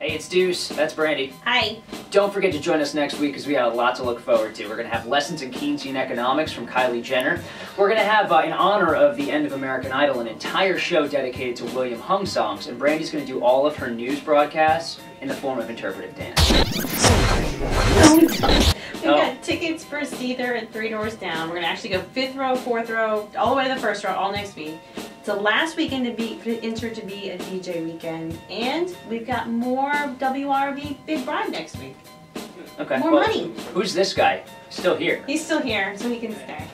Hey, it's Deuce. That's Brandi. Hi. Don't forget to join us next week because we have a lot to look forward to. We're going to have lessons in Keynesian economics from Kylie Jenner. We're going to have, uh, in honor of the end of American Idol, an entire show dedicated to William Hung songs, and Brandi's going to do all of her news broadcasts in the form of interpretive dance. We've Oh. got tickets for Seether and Three Doors Down. We're gonna actually go fifth row, fourth row, all the way to the first row, all next week. It's the last weekend to be enter to be a DJ weekend, and we've got more WRRV Big Bribe next week. Okay. More well, money. Who's this guy? Still here. He's still here, so he can stay.